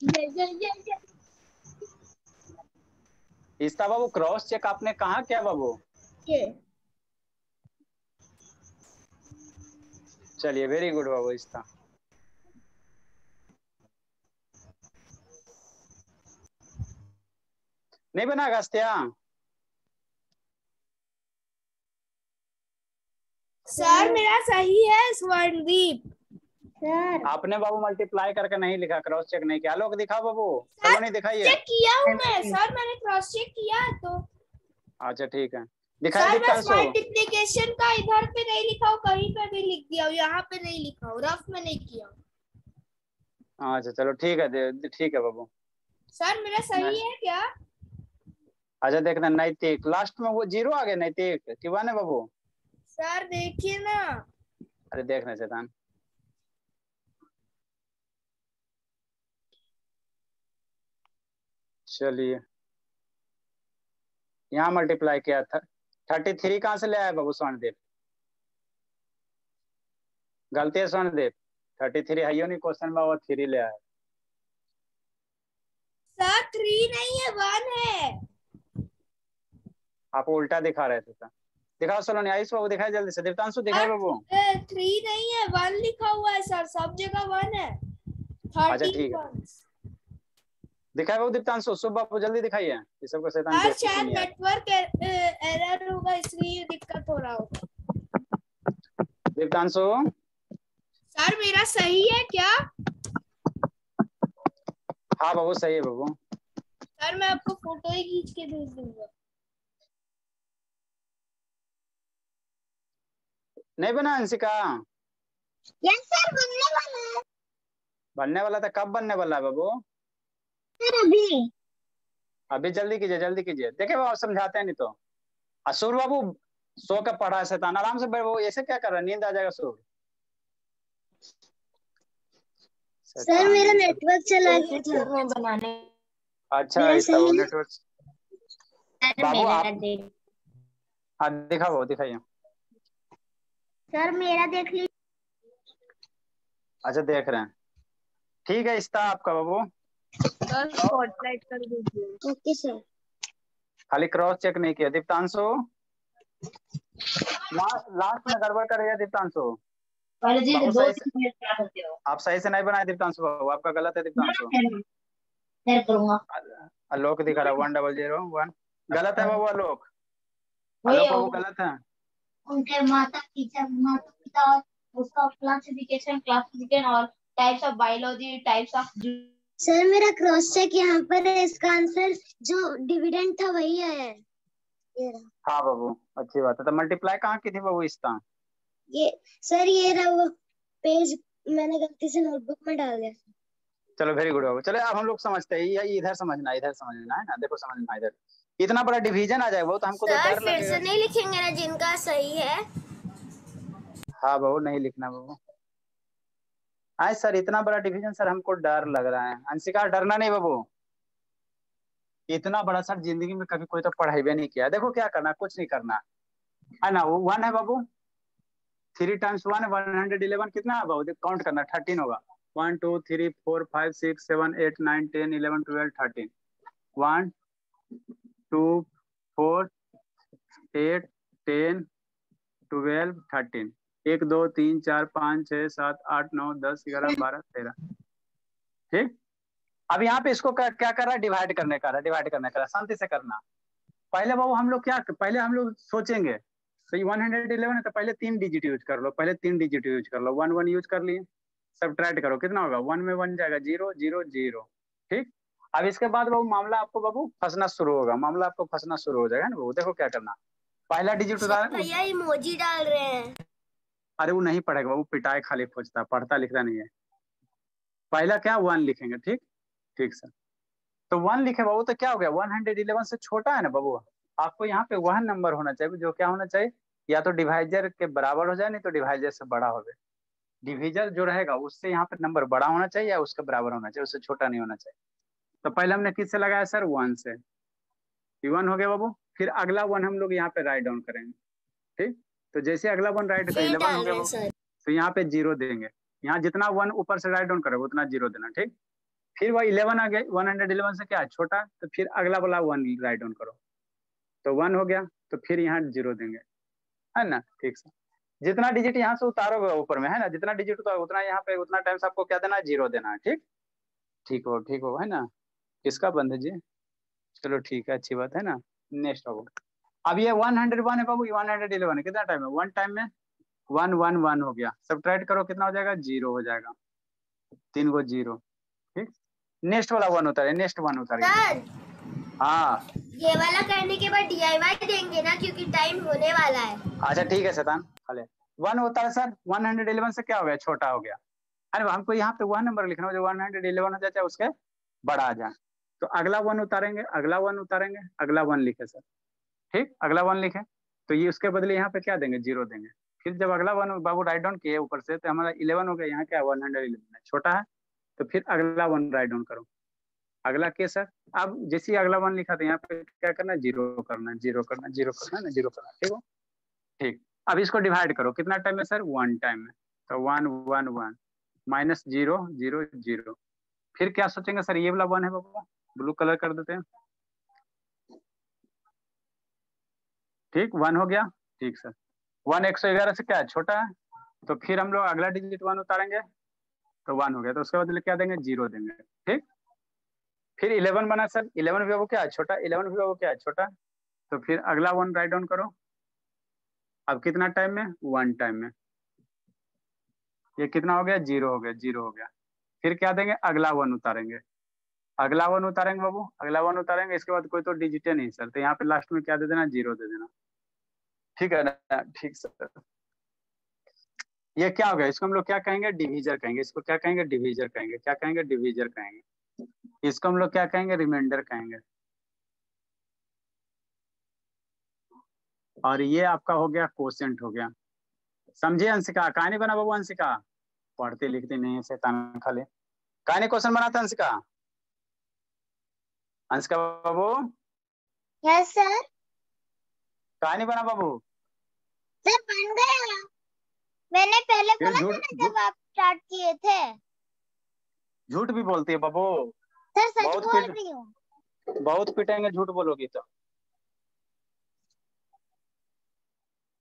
[SPEAKER 3] ये ये ये ये।
[SPEAKER 1] इस्ता बाबू क्रॉस चेक आपने कहाँ किया बाबू? चलिए वेरी गुड बाबू इस्ता नहीं बना अगस्त्या
[SPEAKER 6] सर मेरा सही है स्वर्णदीप
[SPEAKER 3] सर।
[SPEAKER 1] आपने बाबू मल्टीप्लाई करके नहीं लिखा क्रॉस चेक नहीं किया। लोग दिखाओ बाबू चलो नहीं दिखाइए।
[SPEAKER 6] चेक किया हूँ मैं। [laughs] सर मैंने क्रॉस चेक किया तो।
[SPEAKER 1] अच्छा ठीक है। दिखाई
[SPEAKER 6] सर
[SPEAKER 1] दिखता सो।
[SPEAKER 6] मल्टीप्लिकेशन का इधर पे नहीं लिखा हूँ कहीं पे भी लिख दिया हूँ यहाँ पे नहीं लिखा हूँ रफ में नहीं किया हूँ।
[SPEAKER 1] अच्छा चलो ठीक है ठीक है बाबू।
[SPEAKER 6] सर मेरा सही है क्या?
[SPEAKER 1] अच्छा देखना नैतिक लास्ट में वो ज़ीरो आ गया नैतिक कि वन है बाबू?
[SPEAKER 6] सर देखिए ना।
[SPEAKER 1] अरे देखना शैतान। चलिए। यहाँ मल्टीप्लाई किया था। थर्टी थ्री कहाँ से ले आया बाबू स्वर्णदेव गलती है स्वर्णदेव थर्टी थ्री है नहीं क्वेश्चन में वो थ्री ले आया।
[SPEAKER 6] सर थ्री नहीं है वन है।
[SPEAKER 1] आपको उल्टा दिखा रहे थे सर। दिखाओ सलोनी आयुष बाबू दिखाए जल्दी से। देवतांशु दिखाए बाबू।
[SPEAKER 6] थ्री नहीं है वन लिखा हुआ है सर। सब जगह वन है।
[SPEAKER 1] अच्छा, ठीक है। दिखाए बाबू दीप्तांशु शुभ बाबू जल्दी दिखाइए। ये सबको शैतान
[SPEAKER 6] सर शायद नेटवर्क एरर होगा इसलिए दिक्कत हो रहा होगा।
[SPEAKER 1] दीप्तांशु?
[SPEAKER 6] सर मेरा सही है क्या?
[SPEAKER 1] हाँ बाबू सही है बाबू।
[SPEAKER 6] सर मैं आपको फ़ोटो ही खींच के भेज दूँगा।
[SPEAKER 1] नहीं बना अंशिका
[SPEAKER 3] यस सर बनने वाला है।
[SPEAKER 1] बनने वाला था? कब बनने वाला है बाबू?
[SPEAKER 3] सर अभी।
[SPEAKER 1] अभी जल्दी कीजिए जल्दी कीजिए। देखे बाबू समझाते हैं नहीं तो। असुर बाबू सो के पढ़ा है शैतान। आराम से बैठ वो ऐसे क्या कर रहा है? नींद आ जाएगा सुर
[SPEAKER 3] सर मेरा नेटवर्क चला गया था।
[SPEAKER 5] में बनाने
[SPEAKER 1] अच्छा ऐसा नेटवर्क बाबू, आप-
[SPEAKER 3] देख
[SPEAKER 1] हाँ दिखाओ दिखाइए।
[SPEAKER 3] सर मेरा देख लीजिए
[SPEAKER 1] अच्छा देख रहे हैं। ठीक है इस्ता आपका बाबू।
[SPEAKER 8] सर स्पॉटलाइट कर दीजिए।
[SPEAKER 3] Okay sir.
[SPEAKER 1] खाली क्रॉस चेक नहीं किया। दीप्तांशु? लास्ट लास्ट में गड़बड़ कर रही है दीप्तांशु। आप सही से नहीं बनाए दीप्तांशु बाबू। आपका गलत है दीप्तांशु। आलोक दिखा रहा वन डबल ज़ीरो वन। गलत है बाबू आलोक आलोक बाबू गलत है।
[SPEAKER 3] उनके माता पिता माता पिता और उसका क्लासिफिकेशन क्लासिफिकेशन और types of biology types of sir मेरा क्रॉस चेक यहाँ पर है इसका आंसर जो डिविडेंड था वही है। ये
[SPEAKER 1] हाँ बाबू अच्छी बात है। तो मल्टीप्लाई कहाँ की थी बाबू इस्ता
[SPEAKER 3] ये सर ये रहा वो पेज मैंने गलती से नोटबुक में डाल दिया।
[SPEAKER 1] चलो वेरी गुड बाबू। चलो अब हम लोग समझते हैं। ये इधर समझना इधर समझना है ना। देखो समझना इधर। इतना बड़ा डिवीज़न आ जाए वो तो हमको तो
[SPEAKER 4] सर
[SPEAKER 1] डर
[SPEAKER 4] फिर से नहीं लिखेंगे ना जिनका सही है।
[SPEAKER 1] हाँ बाबू नहीं लिखना बाबू आए सर इतना बड़ा डिवीज़न सर हमको डर लग रहा है। अंशिका डरना नहीं बाबू। इतना बड़ा सर ज़िंदगी में कभी कोई तो पढ़ाई भी नहीं किया। देखो क्या करना कुछ नहीं करना। है ना वो वन है बाबू। Three times one one hundred eleven कितना है बाबू? काउंट करना थर्टीन होगा। One two three four five six seven eight nine ten eleven twelve thirteen one two, four, eight, ten, twelve, thirteen. एक, दो, तीन, चार, पाँच, छः, सात, आठ, नौ, दस, ग्यारह, बारह, तेरह। ठीक? अब यहाँ पे इसको क्या क्या कर रहा है? डिवाइड करने का रहा डिवाइड करने का रहा शांति से करना। पहले बाबू हम लोग क्या, पहले हम लोग सोचेंगे तो वन हंड्रेड इलेवन है तो पहले तीन डिजिट यूज़ कर लो, पहले तीन डिजिट यूज़ कर लो। वन वन यूज़ कर लिए सब ट्राइट करो, कितना होगा? वन में वन जाएगा ज़ीरो ज़ीरो ज़ीरो ठीक? अब इसके बाद बाबू मामला आपको बाबू फंसना शुरू होगा। मामला आपको फंसना शुरू हो जाएगा ना बाबू। देखो क्या करना। पहला डिजिट उतार
[SPEAKER 4] भैया इमोजी डाल रहे हैं।
[SPEAKER 1] अरे वो नहीं पढ़ेगा वो पिटाई खाली खोजता पढ़ता लिखता नहीं है। पहला क्या? वन लिखेंगे ठीक? ठीक सर। तो वन लिखे बाबू तो क्या हो गया? वन हंड्रेड इलेवन से छोटा है ना बाबू? आपको यहाँ पे वह नंबर होना चाहिए जो क्या होना चाहिए? या तो डिवाइजर के बराबर हो जाए नहीं तो डिवाइजर से बड़ा हो डिविजर जो रहेगा उससे यहाँ पे नंबर बड़ा होना चाहिए या उसके बराबर होना चाहिए? उससे छोटा नहीं होना चाहिए। तो पहले हमने किससे लगाया सर? वन से। ये वन हो गया बाबू। फिर अगला वन हम लोग यहाँ पे राइट डाउन करेंगे। ठीक? तो जैसे अगला वन राइट इलेवन हो गया तो यहाँ पे ज़ीरो देंगे। यहाँ जितना वन ऊपर से राइट डाउन करोगे उतना ज़ीरो देना ठीक? फिर वह इलेवन आ गया। वन हंड्रेड इलेवन से क्या? है छोटा। तो फिर अगला वाला वन राइट डाउन करो। तो वन हो गया। तो फिर यहाँ ज़ीरो देंगे। है ना? ठीक से जितना डिजिट यहाँ से उतारोगे ऊपर में है ना? जितना डिजिट उतारो उतना यहाँ पे उतना टाइम से आपको क्या देना? है ज़ीरो देना है ठीक? ठीक हो ठीक हो है ना? किसका बंद है जी? चलो ठीक है अच्छी बात है ना? नेक्स्ट बाबू अब ये वन हंड्रेड वन है बाबू वन हंड्रेड इलेवन है। कितना टाइम है? वन टाइम में वन वन वन हो गया। सब करो कितना हो जाएगा? ज़ीरो हो जाएगा। तीन गो ज़ीरो ठीक? नेक्स्ट वाला वन उतारे नेक्स्ट वन उतारे हाँ।
[SPEAKER 4] ये वाला करने के बाद डीआईवाई देंगे ना क्योंकि टाइम होने वाला है।
[SPEAKER 1] अच्छा ठीक है शैतान। खले वन होता है सर वन हंड्रेड इलेवन से क्या हो गया? छोटा हो गया। अरे हमको यहाँ पे वन नंबर लिखना जो वन हंड्रेड इलेवन हो जाए चाहे उसके बड़ा आ जाए। तो अगला वन उतारेंगे, अगला वन उतारेंगे, अगला वन लिखे सर। ठीक? अगला वन लिखे। तो ये उसके बदले यहाँ पे क्या देंगे? ज़ीरो देंगे। फिर जब अगला वन, बाबू राइट डाउन किए ऊपर से तो हमारा इलेवन हो गया। यहाँ क्या? वन हंड्रेड इलेवन है। छोटा है। तो फिर अगला वन राइट डाउन करो। अगला के सर? अब जैसे ही अगला वन लिखा था यहाँ पे क्या करना ज़ीरो करना ज़ीरो करना ज़ीरो करना ना ज़ीरो करना ठीक हो? ठीक। अब इसको डिवाइड करो। कितना टाइम है सर? वन टाइम है। तो one one one. Minus zero zero zero. फिर क्या सोचेंगे सर? ये वाला वन है बाबा। ब्लू कलर कर देते हैं। ठीक, वन हो गया। ठीक सर। वन एक सौ ग्यारह से क्या है? छोटा है। तो फिर हम लोग अगला डिजिट वन उतारेंगे। तो वन हो गया। तो उसके बाद क्या देंगे? ज़ीरो देंगे। ठीक? फिर इलेवन बना सर। इलेवन भी वो क्या है? छोटा। इलेवन भी वो क्या है? छोटा। तो फिर अगला वन राइट डाउन करो। अब कितना टाइम में? वन टाइम में। ये कितना हो गया? ज़ीरो हो गया। ज़ीरो हो गया। फिर क्या देंगे? अगला वन उतारेंगे। अगला वन उतारेंगे बाबू, अगला वन उतारेंगे, इसके बाद कोई तो डिजिट नहीं सर तो यहाँ पे लास्ट में क्या दे देना? ज़ीरो दे देना। ठीक है ना? ठीक सर ये क्या हो गया? इसको हम लोग क्या कहेंगे? डिविजर कहेंगे। इसको क्या कहेंगे? डिविजर कहेंगे। क्या कहेंगे? डिविजर कहेंगे। इसको हम लोग क्या कहेंगे? रिमाइंडर कहेंगे। और ये आपका हो गया क्वेश्चन हो गया। समझिए अंशिका? कहानी बना बाबू अंशिका? पढ़ते लिखते नहीं है, शैतान खाली। कहानी क्वेश्चन बनाते अंशिका? अंशिका बाबू।
[SPEAKER 2] यस सर
[SPEAKER 1] कहानी बना बाबू।
[SPEAKER 2] सर बन गया मैंने पहले बोला था ना जब आप स्टार्ट किए थे।
[SPEAKER 1] झूठ भी बोलती है बाबू।
[SPEAKER 2] सर सच
[SPEAKER 1] बहुत
[SPEAKER 2] बोल रही हूँ।
[SPEAKER 1] बहुत पिटेंगे झूठ बोलोगी तो।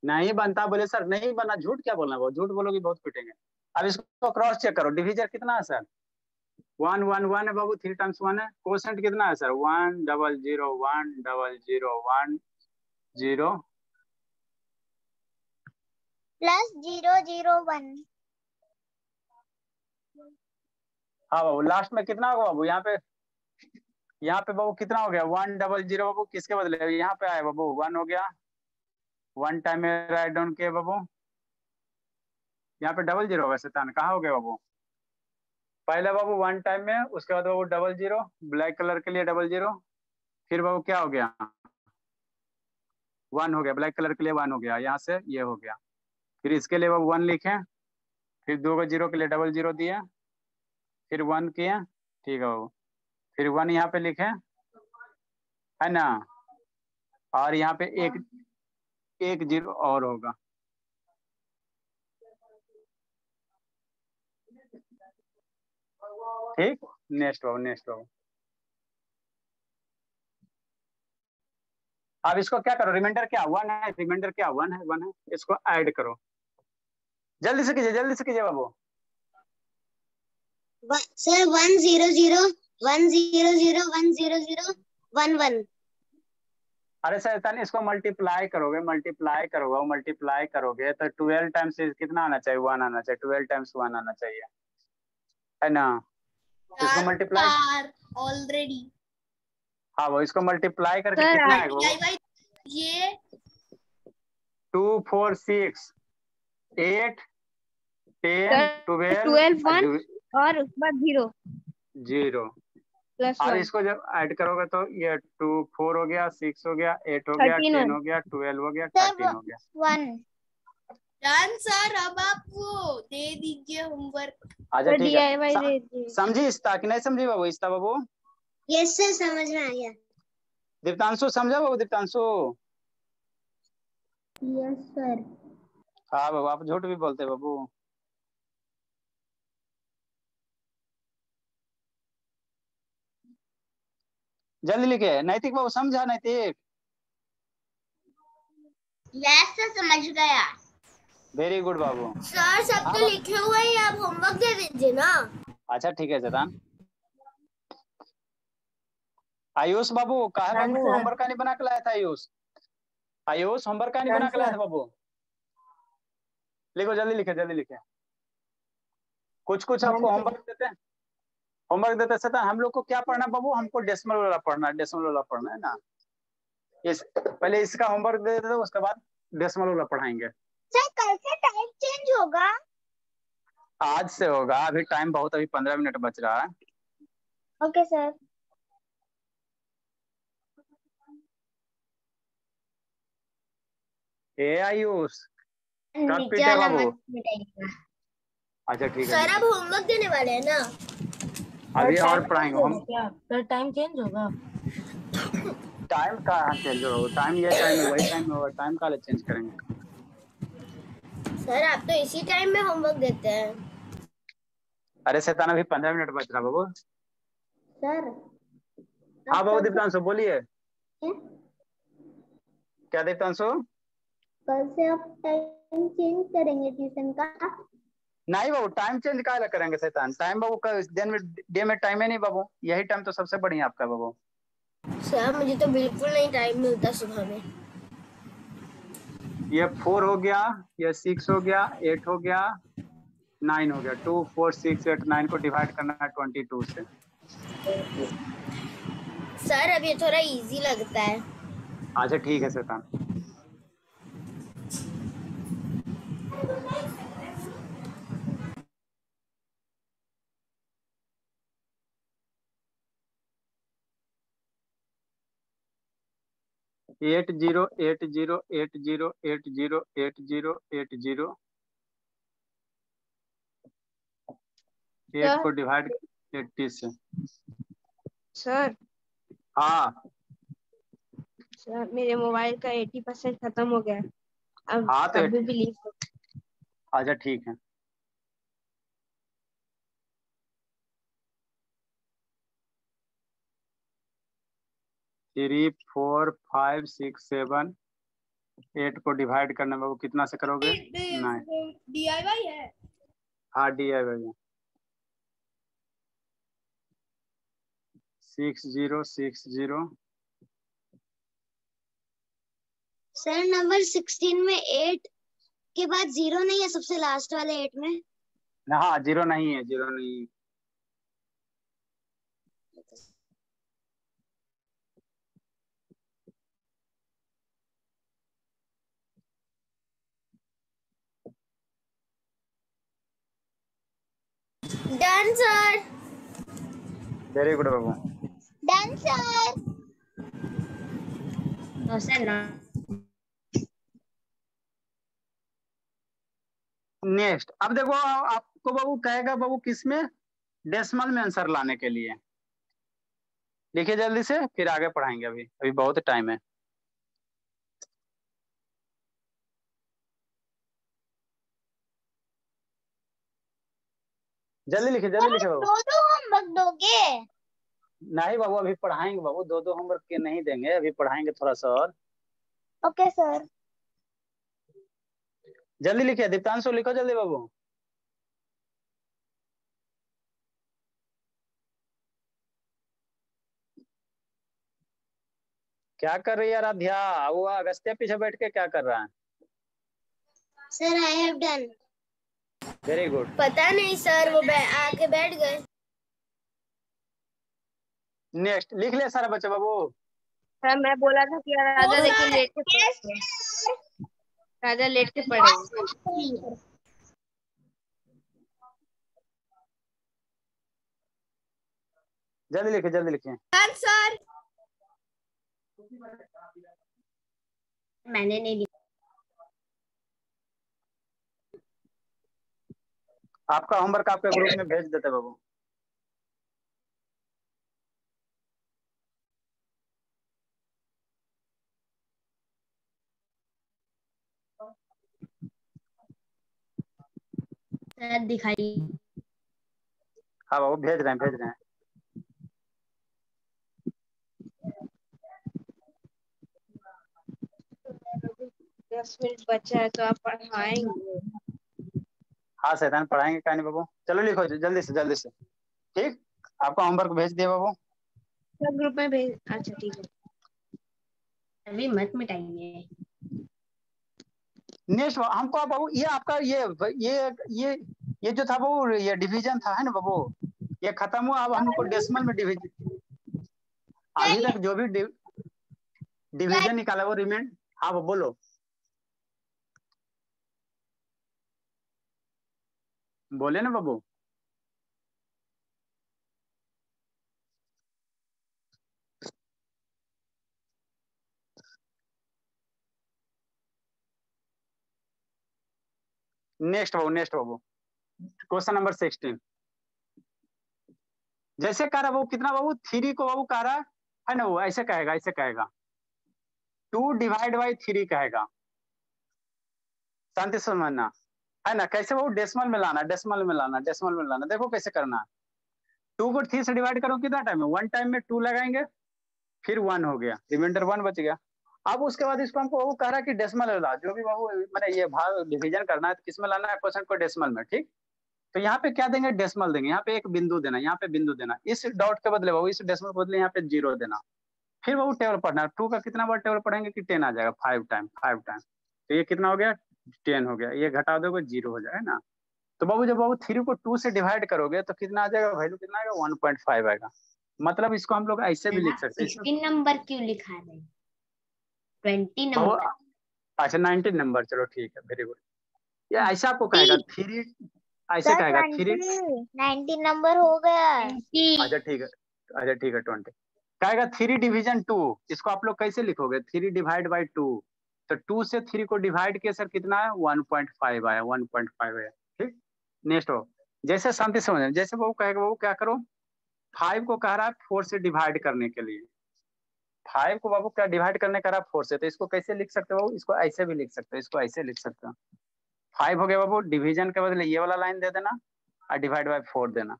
[SPEAKER 1] नहीं बनता बोले सर नहीं बना। झूठ क्या बोलना वो झूठ बोलोगी बहुत पिटेंगे। अब इसको क्रॉस चेक करो। डिविजन कितना है सर? वन वन वन है बाबू थ्री टाइम्स वन है। कोसेंट कितना है sir one double zero one double zero one zero
[SPEAKER 2] plus zero zero one
[SPEAKER 1] हाँ बाबू लास्ट में कितना होगा बाबू? यहाँ पे यहाँ पे बाबू कितना हो गया? वन डबल ज़ीरो बाबू किसके बदले? यहाँ पे आया बाबू वन हो गया। वन टाइम राइट डाउन किए बाबू। यहाँ पे डबल ज़ीरो होगा शैतान। कहाँ हो गया बाबू? पहले बाबू वन टाइम में, उसके बाद बाबू डबल ज़ीरो ब्लैक कलर के लिए डबल ज़ीरो फिर बाबू क्या हो गया? वन हो गया ब्लैक कलर के लिए वन हो गया, यहाँ से ये हो गया। फिर इसके लिए बाबू वन लिखे, फिर दो गो ज़ीरो के लिए डबल ज़ीरो दिए, फिर वन किए, ठीक है बाबू फिर वन यहाँ पे लिखे, है ना? और यहाँ पे एक एक ज़ीरो और होगा। ठीक? नेक्स्ट बाबू नेक्स्ट बाबू। अब इसको क्या करो? रिमाइंडर क्या? वन है रिमाइंडर क्या? वन है वन है। इसको ऐड करो। जल्दी से कीजिए जल्दी से कीजिए बाबू।
[SPEAKER 2] Sir one zero zero one zero zero one zero zero one one
[SPEAKER 1] अरे सर इसको मल्टीप्लाई करोगे मल्टीप्लाई करोगे मल्टीप्लाई करोगे तो ट्वेल्व टाइम्स कितना आना चाहिए? वन आना चाहिए ट्वेल्व टाइम्स वन आना चाहिए। है ना? इसको मल्टीप्लाई
[SPEAKER 6] ऑलरेडी
[SPEAKER 1] हाँ वो इसको मल्टीप्लाई करके कितना आएगा
[SPEAKER 6] ये
[SPEAKER 1] two four six eight ten twelve
[SPEAKER 8] 12 one. और उसके बाद ज़ीरो।
[SPEAKER 1] ज़ीरो। और इसको जब ऐड करोगे तो ये टू फोर हो गया सिक्स हो गया एट हो गया टेन
[SPEAKER 8] हो
[SPEAKER 1] हो गया ट्वेल्व हो गया थर्टीन हो गया।
[SPEAKER 2] वन।
[SPEAKER 6] डन सर अब आप वो दे दीजिए होमवर्क
[SPEAKER 1] अच्छा
[SPEAKER 8] तो
[SPEAKER 1] ठीक है। स-
[SPEAKER 8] दे दिए
[SPEAKER 1] समझी इस्ता कि नहीं समझी बाबू इस्ता बाबू?
[SPEAKER 3] यस सर समझ में आ गया।
[SPEAKER 1] दीप्तांशु समझा बाबू दीप्तांशु?
[SPEAKER 3] यस सर
[SPEAKER 1] हाँ बाबू आप झूठ भी बोलते बाबू। जल्दी लिखे। नैतिक बाबू समझा नैतिक?
[SPEAKER 2] यस सर समझ गया।
[SPEAKER 1] वेरी गुड बाबू
[SPEAKER 4] सर सब तो लिखे हुए ही आप होमवर्क दे दीजिए ना।
[SPEAKER 1] अच्छा ठीक है जतान आयुष बाबू कहा
[SPEAKER 5] हाँ,
[SPEAKER 1] बाबू? होमवर्क का नहीं बना के लाया था आयुष। आयुष होमवर्क का नहीं
[SPEAKER 5] हाँ,
[SPEAKER 1] बना के लाया था बाबू? लिखो जल्दी लिखे जल्दी लिखे। कुछ कुछ आपको
[SPEAKER 5] हाँ,
[SPEAKER 1] होमवर्क देते हैं? होमवर्क देते सता हम लोग को क्या पढ़ना बाबू? हमको डेसिमल वाला पढ़ना है डेसिमल वाला पढ़ना है ना। इस पहले इसका होमवर्क दे देते उसके बाद डेसिमल वाला पढ़ाएँगे।
[SPEAKER 3] सर कल से टाइम चेंज होगा।
[SPEAKER 1] आज से होगा अभी टाइम बहुत अभी पंद्रह मिनट बच रहा है।
[SPEAKER 3] ओके सर
[SPEAKER 1] ए आयुष कब पीटे बाबू। अच्छा ठीक है सर
[SPEAKER 4] अब होमवर्क देने वाले हैं ना?
[SPEAKER 1] अभी और पढ़ाएँगे हम
[SPEAKER 5] सर टाइम चेंज होगा?
[SPEAKER 1] टाइम कहाँ चेंज होगा? टाइम ये टाइम है वही टाइम होगा टाइम कहाँ चेंज करेंगे?
[SPEAKER 4] सर आप तो इसी टाइम में होमवर्क देते हैं।
[SPEAKER 1] अरे शैतान अभी पंद्रह मिनट बच रहा बाबू।
[SPEAKER 3] सर
[SPEAKER 1] हाँ बाबू दीप्तांशु बोलिए। क्या दीप्तांशु?
[SPEAKER 3] कल से आप टाइम चेंज करेंगे ट्यूशन का।
[SPEAKER 1] नहीं बाबू टाइम चेंज काहे करेंगे शैतान। टाइम बाबू का दिन में डे में टाइम है नहीं बाबू। यही टाइम तो सबसे बढ़िया आपका बाबू।
[SPEAKER 4] सर मुझे तो बिल्कुल नहीं टाइम मिलता सुबह में।
[SPEAKER 1] ये फोर हो गया ये सिक्स हो गया एट हो गया नाइन हो गया. Two four six eight nine को डिवाइड करना है ट्वेंटी टू से.
[SPEAKER 4] सर अब ये थोड़ा इजी लगता है।
[SPEAKER 1] अच्छा ठीक है शैतान। Eight zero eight zero eight zero eight zero eight zero eight zero eight को डिवाइड एट्टी से।
[SPEAKER 8] सर
[SPEAKER 1] हाँ।
[SPEAKER 8] सर मेरे मोबाइल का एटी परसेंट खत्म हो गया। अब
[SPEAKER 1] हाँ, तो
[SPEAKER 8] कभी भी
[SPEAKER 1] अच्छा ठीक है। Three four five six seven eight को डिवाइड करने में वो कितना से करोगे? नाइन
[SPEAKER 6] डी आई वाई है।
[SPEAKER 1] हाँ डी आई भैया six zero six zero.
[SPEAKER 3] Sir number sixteen में एट के बाद ज़ीरो नहीं है सबसे लास्ट वाले एट में?
[SPEAKER 1] हाँ ज़ीरो नहीं है ज़ीरो नहीं है।
[SPEAKER 4] डन सर
[SPEAKER 1] वेरी गुड बाबू
[SPEAKER 3] डन सर तो सर
[SPEAKER 1] नेक्स्ट अब देखो आपको बाबू कहेगा बाबू किसमें? डेसिमल में आंसर लाने के लिए। देखिए जल्दी से फिर आगे पढ़ाएँगे अभी। अभी बहुत टाइम है। जल्दी लिखिए जल्दी लिखिए बाबू
[SPEAKER 3] दो दो होमवर्क दोगे?
[SPEAKER 1] नहीं बाबू अभी पढ़ाएँगे बाबू दो दो होमवर्क के नहीं देंगे अभी पढ़ाएँगे थोड़ा सा और।
[SPEAKER 3] ओके सर
[SPEAKER 1] जल्दी लिखिए दीप्तांशु लिखो जल्दी बाबू। क्या कर रही है आराध्या? वो अगस्त्या पीछे बैठ के क्या कर रहा है?
[SPEAKER 3] Sir I have done
[SPEAKER 1] very good
[SPEAKER 4] पता नहीं सर वो आके बैठ गए।
[SPEAKER 1] नेक्स्ट लिख ले सारा बच्चा बाबू।
[SPEAKER 8] सर मैं बोला था कि राजा लेकिन लेट के पढ़ेंगे। राजा लेट के पढ़ेंगे।
[SPEAKER 1] जल्दी लिखे जल्दी
[SPEAKER 6] लिखे। सर।
[SPEAKER 3] मैंने नहीं लिखा।
[SPEAKER 1] आपका होमवर्क आपके ग्रुप में भेज देते बाबू।
[SPEAKER 2] दिखाई।
[SPEAKER 1] हाँ बाबू भेज रहे हैं भेज रहे हैं।
[SPEAKER 8] दस मिनट बचा है तो आप पढ़ाएँगे।
[SPEAKER 1] हाँ शैतान पढ़ाएँगे क्या नहीं बाबू। चलो लिखो जल्दी से जल्दी से। ठीक? आपका होमवर्क भेज दिया बाबू?
[SPEAKER 8] सब ग्रुप में भेज अच्छा ठीक है।
[SPEAKER 2] अभी मत मिटाइए।
[SPEAKER 1] नेक्स्ट हमको अब बाबू ये आपका ये ये ये ये जो था बाबू ये डिवीज़न था है ना बाबू? ये खत्म हुआ अब हमको डेसिमल में डिवीज़न अभी तक जो भी डिवीज़न निकाला वो रिमेंड हाँ बोलो। बोले ना बाबू। नेक्स्ट बाबू नेक्स्ट बाबू। क्वेश्चन नंबर सिक्सटीन जैसे कह रहा बाबू, कितना बाबू? थ्री को बाबू कह रहा है। है ना वो ऐसे कहेगा ऐसे कहेगा। टू डिवाइड बाई थ्री कहेगा। शांति समझना। है ना, कैसे बाबू डेसिमल में लाना डेसिमल में लाना डेसिमल में लाना देखो कैसे करना है। टू को थ्री से डिवाइड करो कितना टाइम में? वन टाइम में टू लगाएँगे, फिर वन हो गया। रिमाइंडर वन बच गया। अब उसके बाद इसको हमको कह रहा है कि डेसिमल ला जो भी बाबू, मैंने ये भाग डिवीज़न करना है तो किसमें लाना है? क्वेश्चन को डेसिमल में, ठीक? तो यहाँ पे क्या देंगे? डेसिमल देंगे। यहाँ पे एक बिंदु देना, यहाँ पे बिंदु देना। इस डॉट के बदले, बाबू, इस डेसिमल के बदले यहाँ पे ज़ीरो देना। फिर बाबू टेबल पढ़ना टू का कितना बार टेबल पढ़ेंगे कि टेन आ जाएगा? फाइव टाइम फाइव टाइम तो ये कितना हो गया? टेन हो गया ये घटा दोगे ज़ीरो हो जाएगा ना। तो बाबू जब बाबू थ्री को टू से डिवाइड करोगे तो कितना आ जाएगा वैल्यू कितना आएगा? वन पॉइंट फाइव आएगा। मतलब इसको हम लोग ऐसे भी लिख सकते हैं।
[SPEAKER 2] नंबर क्यों लिखा है? ट्वेंटी नंबर
[SPEAKER 1] अच्छा नाइनटीन नंबर चलो ठीक है वेरी गुड ये ऐसा आपको कहेगा थ्री ऐसे कहेगा थ्री
[SPEAKER 3] नाइनटीन नंबर हो गया।
[SPEAKER 1] अच्छा ठीक है अच्छा ठीक है ट्वेंटी कहेगा थ्री डिवीज़न टू इसको आप लोग कैसे लिखोगे? थ्री डिवाइड बाई टू तो टू से थ्री को डिवाइड किया सर कितना है? वन पॉइंट फाइव आया वन पॉइंट फाइव आया, ठीक? नेक्स्ट हो। जैसे शांति समझ, जैसे वो कहेगा वो क्या करो? फाइव को कह रहा है फोर से डिवाइड करने के लिए। फाइव को बाबू, क्या डिवाइड करने का रहा फोर से। तो इसको कैसे लिख सकते हो इसको ऐसे भी लिख सकते हो, इसको ऐसे लिख सकते हो। फाइव हो गया बाबू डिवीज़न के बदले ये वाला लाइन दे देना और डिवाइड बाय फोर देना।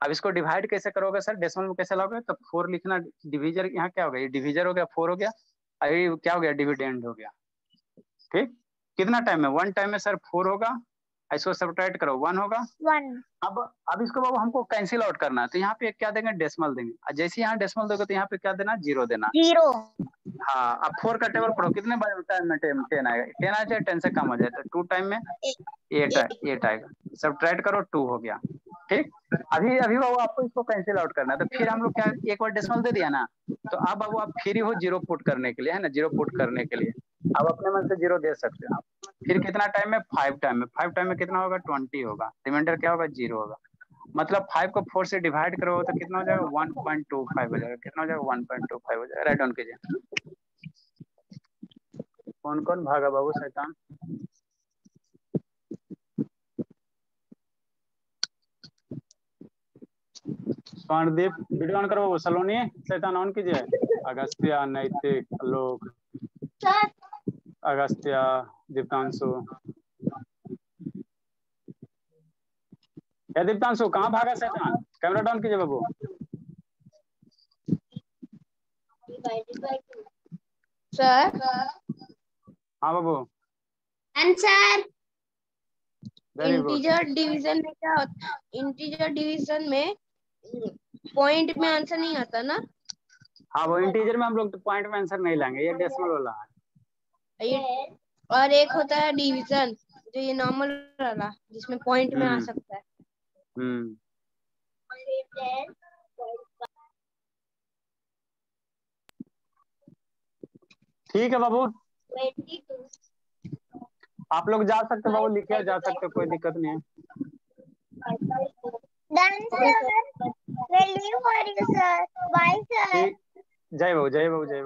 [SPEAKER 1] अब इसको डिवाइड कैसे करोगे सर डेसिमल में कैसे लाओगे? तो फोर लिखना डिविजर यहाँ क्या हो गया? डिविजर हो गया फोर हो गया ये क्या हो गया? डिविडेंड हो गया। ठीक कितना टाइम में वन टाइम में सर फोर होगा। इसको सब्ट्रैक्ट करो वन होगा।
[SPEAKER 3] वन
[SPEAKER 1] अब अब इसको बाबू हमको कैंसिल आउट करना है। तो यहाँ पे क्या देंगे? डेसिमल देंगे। जैसे यहाँ डेसिमल दोगे तो यहाँ पे क्या देना? ज़ीरो देना।
[SPEAKER 3] ज़ीरो
[SPEAKER 1] हाँ अब फोर का टेबल पढ़ो। कितने बार टाइम में टेन टेन आएगा। टेन आ जाए टेन से कम हो जाए तो टू टाइम में एट एट आएगा। सब करो टू हो गया। ठीक? अभी अभी बाबू आपको इसको कैंसिल आउट करना है। तो फिर हम लोग क्या एक बार डेसिमल दे दिया ना? तो अब बाबू आप फ्री हो ज़ीरो पुट करने के लिए है ना? ज़ीरो पुट करने के लिए। आप अपने मन से ज़ीरो दे सकते हो। फिर कितना टाइम में? फाइव टाइम में। फाइव टाइम में कितना होगा? ट्वेंटी होगा। रिमाइंडर क्या होगा? ज़ीरो होगा। मतलब फाइव को फोर से डिवाइड करो तो कितना हो जाएगा? वन पॉइंट टू फाइव हो जाएगा। कितना हो जाएगा? वन पॉइंट टू फाइव हो जाएगा। राइट ऑन कीजिए। कौन कौन भागा बाबू शैतान? स्वर्णदीप वीडियो ऑन करो सलोनी शैतान ऑन कीजिए। अगस्त्या, नैतिक आलोक अगस्त्या दीप्तांशु क्या दीप्तांशु कहाँ भागा शैतान? कैमरा डाउन कीजिए बाबू।
[SPEAKER 8] सर
[SPEAKER 1] हाँ बाबू।
[SPEAKER 2] आंसर
[SPEAKER 8] इंटीजर डिवीज़न में क्या होता इंटीजर डिवीज़न में पॉइंट में आंसर नहीं आता ना?
[SPEAKER 1] हाँ वो इंटीजर में हम लोग तो पॉइंट में आंसर नहीं लाएँगे ये डेसिमल वाला है।
[SPEAKER 8] ये और एक होता है डिवीज़न जो ये नॉर्मल वाला जिसमें पॉइंट में आ
[SPEAKER 1] हम्म।
[SPEAKER 8] सकता है।
[SPEAKER 1] हम्म। ठीक है बाबू। आप लोग जा सकते हो बाबू लिखे जा सकते हो कोई दिक्कत नहीं है। जय बाबू जय बाबू जय बाबू।